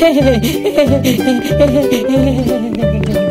Vegabok!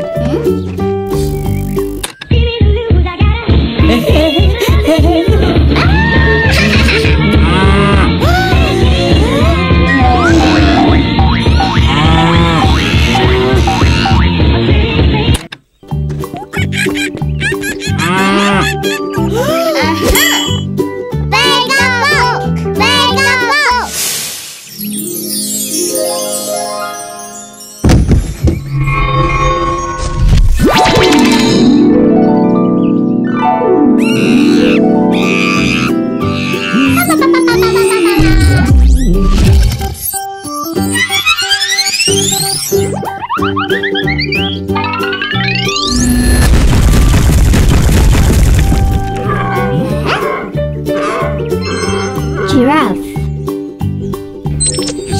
Giraffe.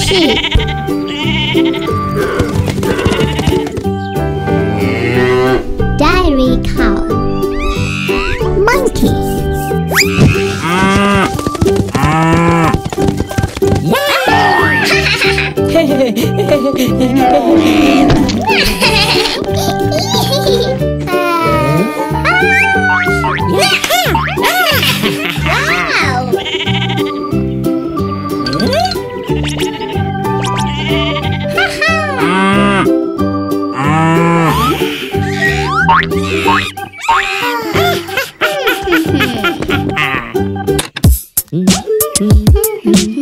Sheep Mm-hmm.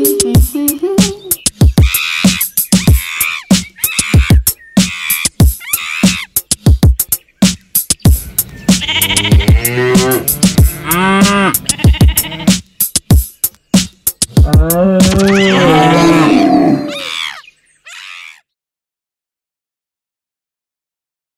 ừ.